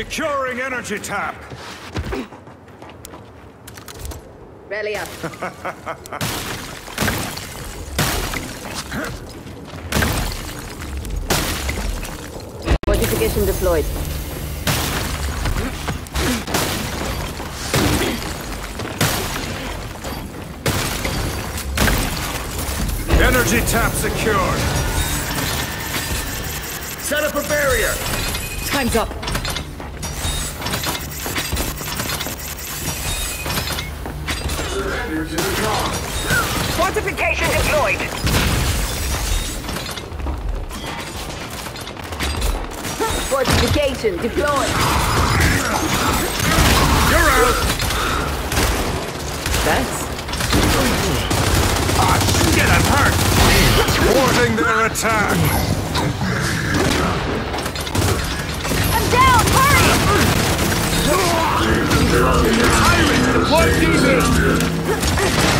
Securing energy tap. Rally up. Fortification deployed. Energy tap secured. Set up a barrier! Time's up. Fortification deployed. Fortification deployed. You're out. Thanks. Ah, shit, I'm hurt. Thwarting their attack. I'm down! Hurry! One DB.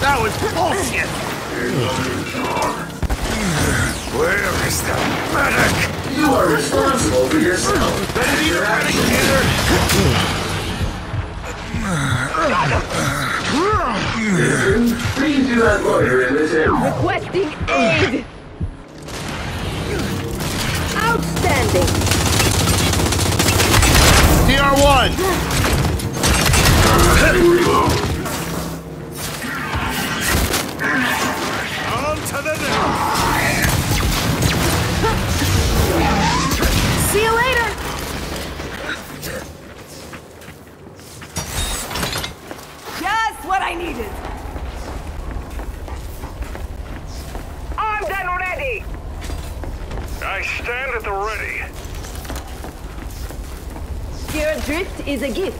That was bullshit. Where is the medic? You are responsible for yourself. Ready to medic here? Please do not loiter in this area. Requesting aid. DR1. On to the next. See you later. Just what I needed. Armed and ready! I stand at the ready. Your drift is a gift.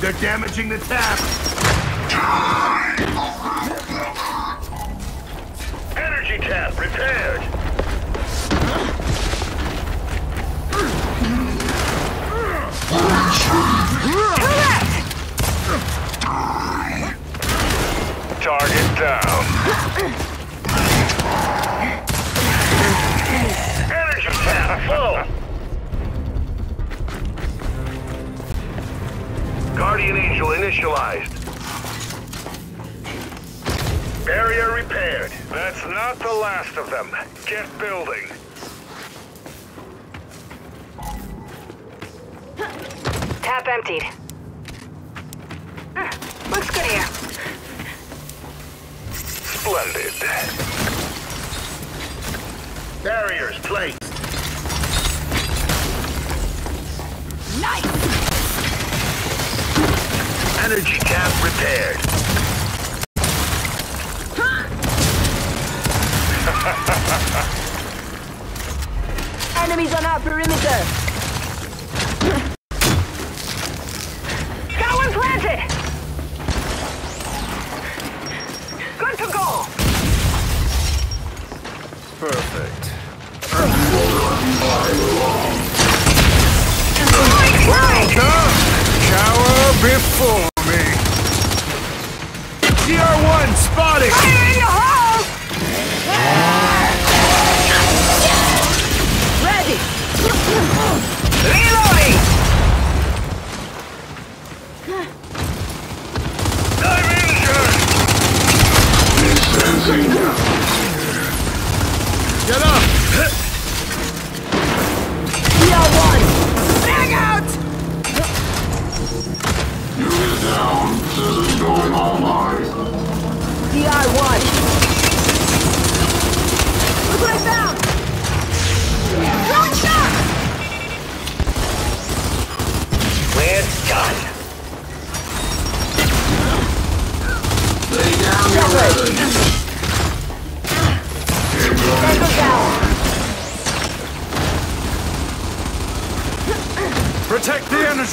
They're damaging the tap.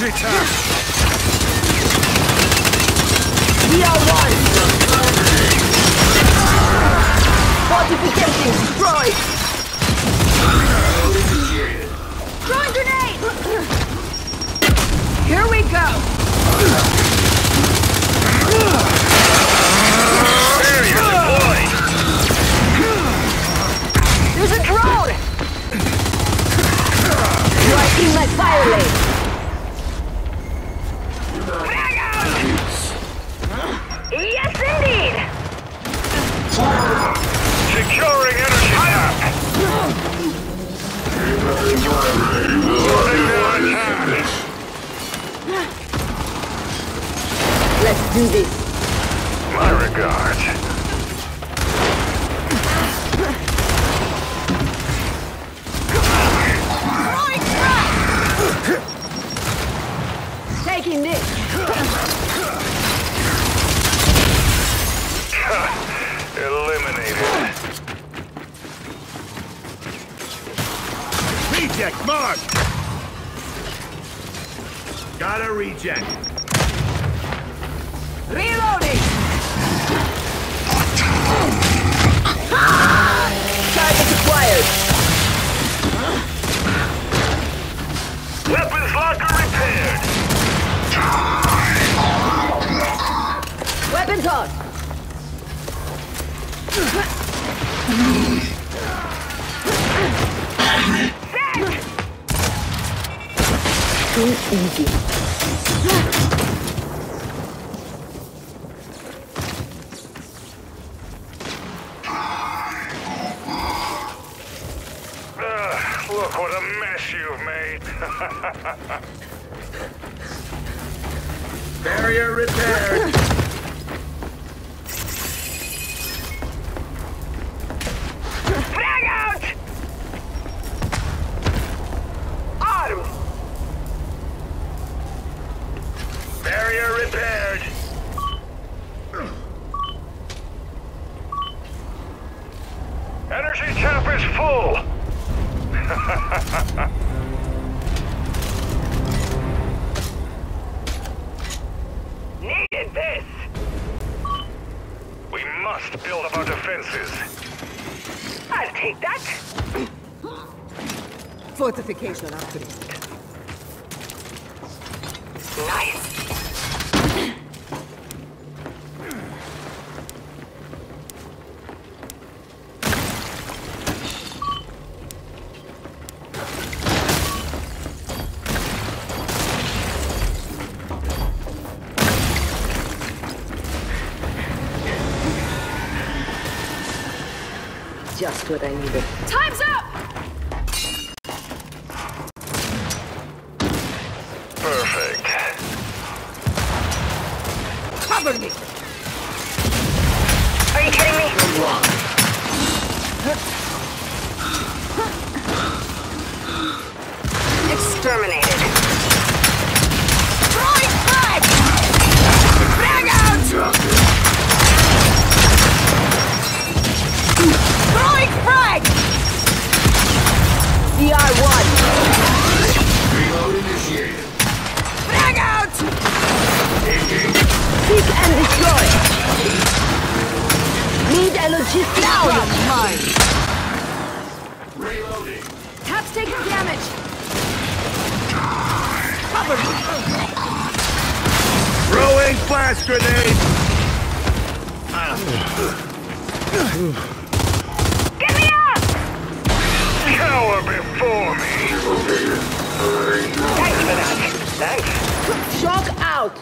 Protect the energy tap. DR1! Fortification destroyed! Throwing grenade! Here we go! Barrier deployed. There's a drone! You are in my fire lane! Let's do this! My regards. Taking this! Reject mark. Got a reject. Reloading! Target acquired! Weapons locker repaired. Weapons on! Team Easy. Barrier repaired. Energy tap is full. Needed this! We must build up our defenses. I'll take that! Fortification upgrade. what I needed. Time's up! Perfect. Cover me! Are you kidding me? Exterminated. Need a logistic down. Mine. Reloading. Tap's taking damage. Cover me. Throwing flash grenade! Get me up! Cower before me! Thanks for that. Thanks. Shock out.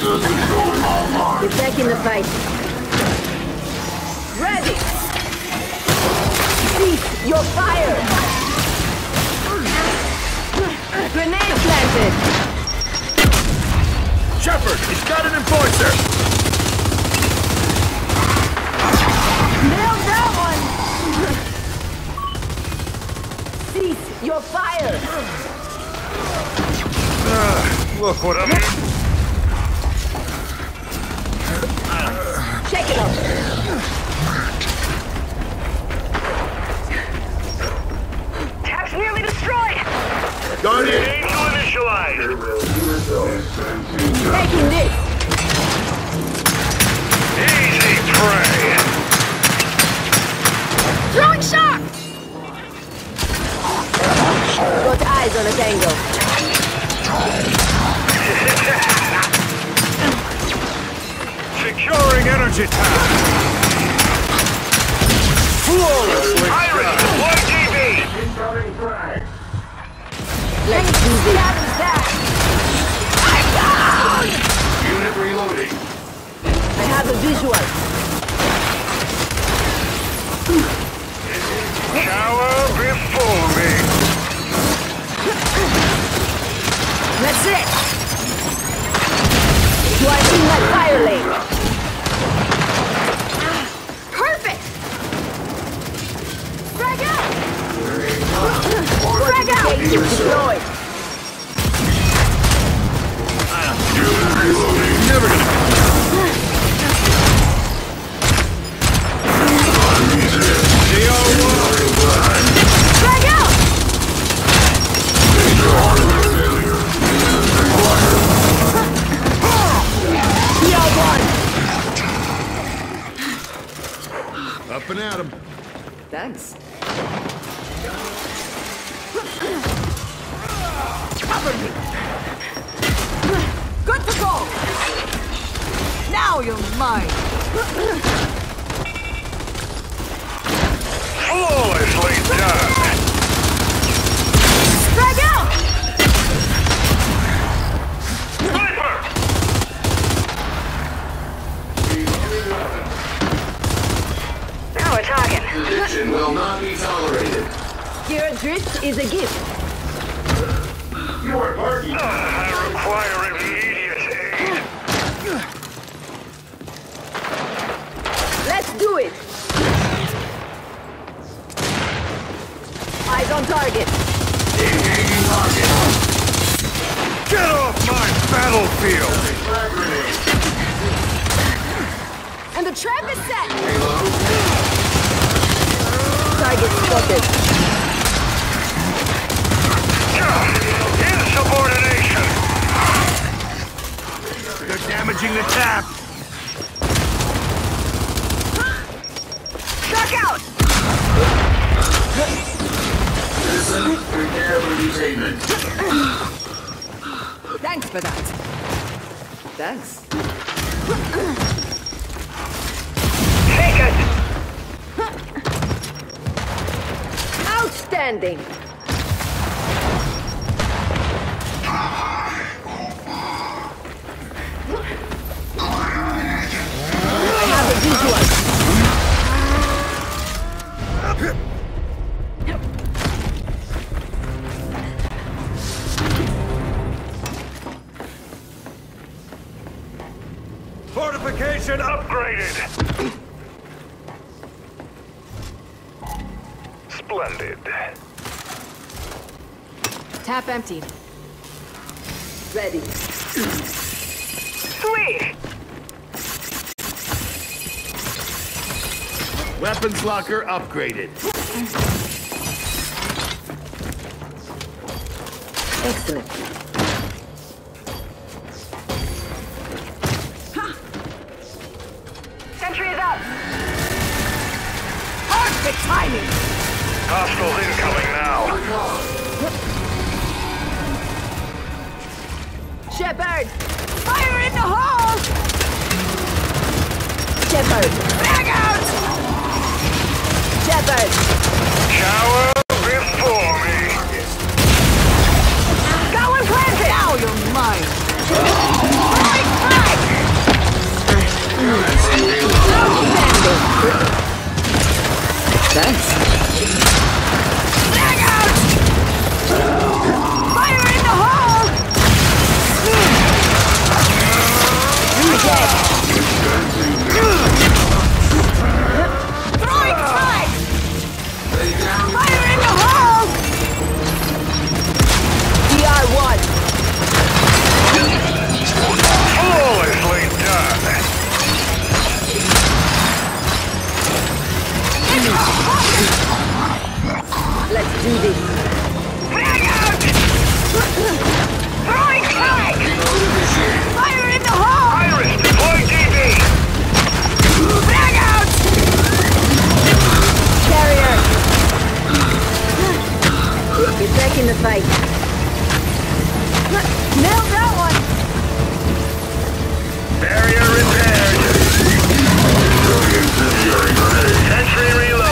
Get back in the fight. Ready. Cease your fire. Grenade planted. Shepard, he's got an enforcer! Nailed that one. Cease your fire. Look what I'm... That's it. You are in my fire lane. Ah, perfect. Frag out. Frag out. Deployed. Never ah, gonna... Up and at him. Thanks. Cover me. Good to go. Now you're mine. Flawlessly done! Drag Addiction will not be tolerated. Gear drift is a gift. You are barking. Ah, I require immediate aid. Let's do it. Eyes on target. Engaging target. Get off my battlefield! And the trap is set. Reload. Target spotted. Insubordination! They're damaging the tap! Duck out! Citizen, prepare for detainment. Thanks for that. Thanks. Outstanding. Tap. Ready. Sweet! Weapons locker upgraded. Excellent. Thanks. Bag out! Fire in the hole! Hmm. Do this. Out! Throwing! Fire in the hole! Iris, deploy out! Back in the fight. Nailed that one! Barrier repaired. Sentry reloaded.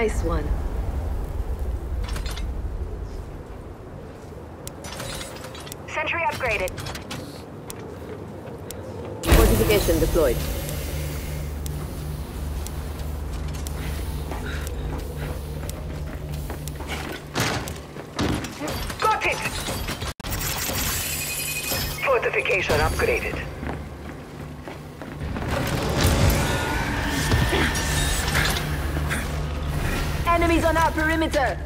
Nice one. Sentry upgraded. Fortification deployed. Got it! Fortification upgraded. Enemies on our perimeter!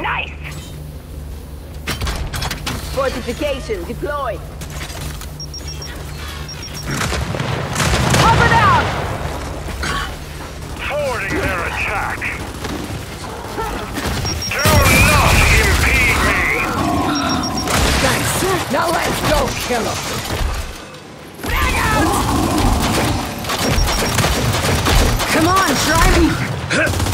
Nice! Fortification deployed. Cover down! Thwarting their attack. Do not impede me! Thanks. Now let's go kill them. Come on, Shiny!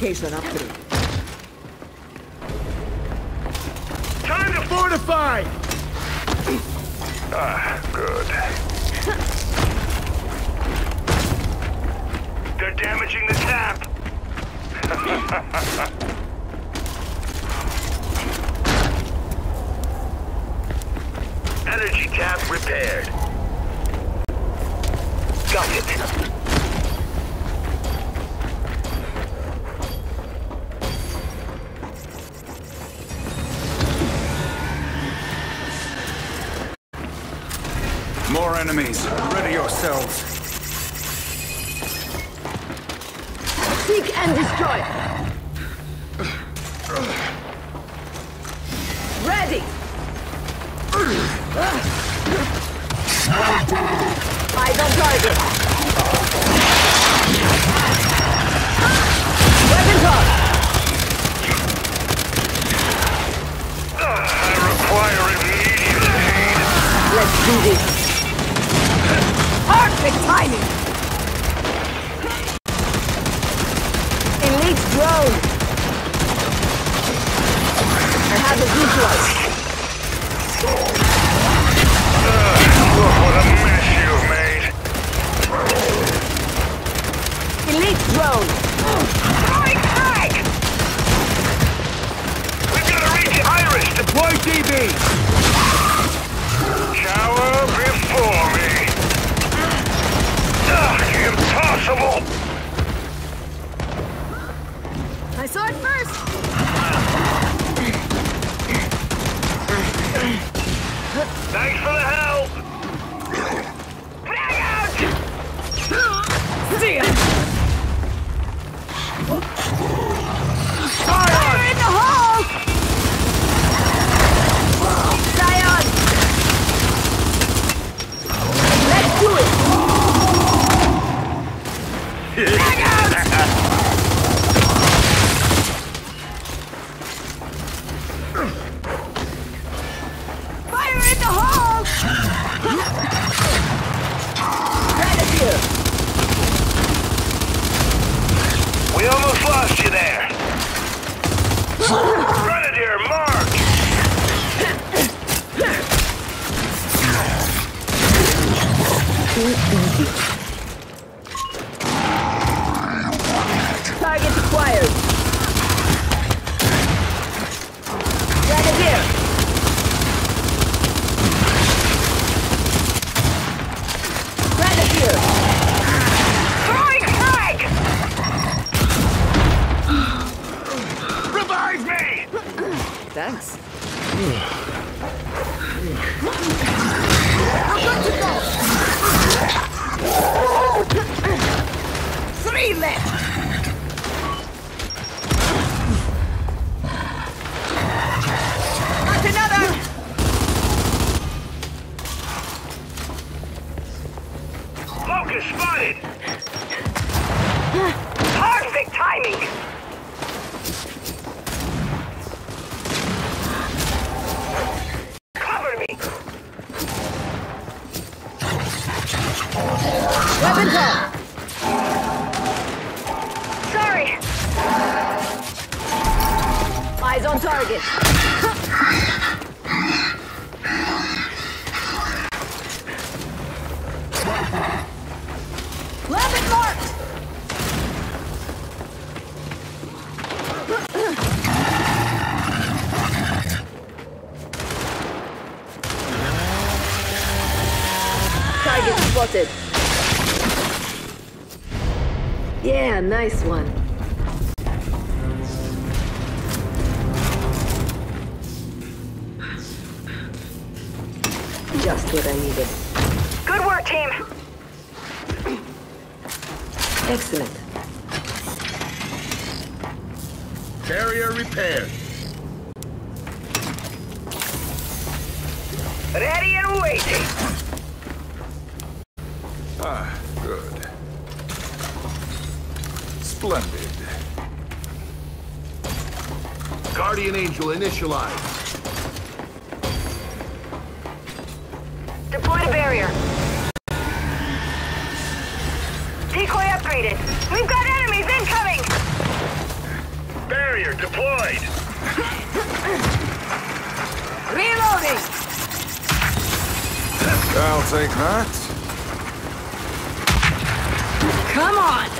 Time to fortify! ah, good. They're damaging the tap! Energy tap repaired. Got it. more enemies. Ready yourselves. Seek and destroy. Ready. Eyes on target. Weapons on. I require immediate aid. Let's do this. Perfect timing! Elite drone! I have the deploy. Weapons call! Sorry! Eyes on target! nice one. Deploy the barrier. Decoy upgraded. We've got enemies incoming! Barrier deployed! Reloading! I'll take that. Come on!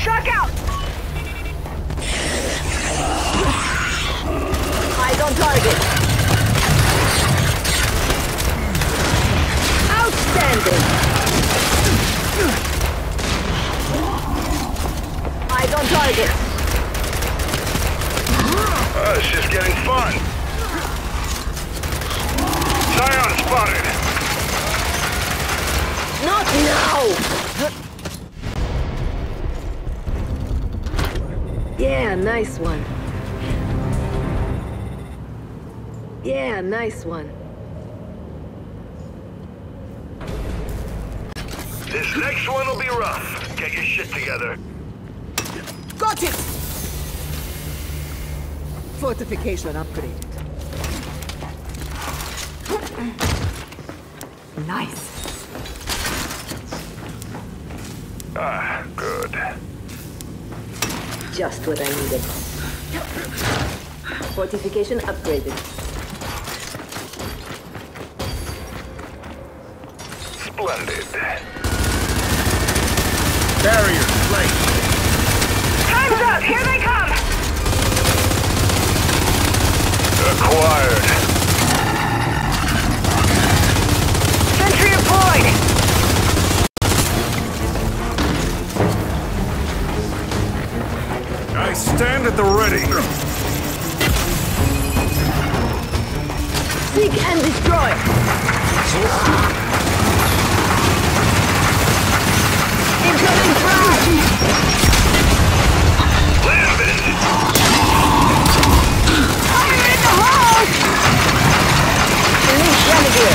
Shock out! Eyes on target. Outstanding. Eyes on target. Uh, it's just getting fun. Scion spotted. Not now! Yeah, nice one. Yeah, nice one. This next one will be rough. Get your shit together. Got it! Fortification upgraded. Nice. Just what I needed. Fortification upgraded. Splendid. Barrier placed. Time's up! Here they come! Acquired. Sentry deployed! At the ready. Seek and destroy! Incoming frag! Fire in the hole! Elite Grenadier!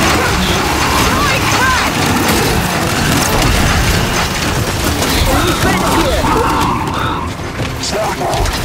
Throwing frag! Elite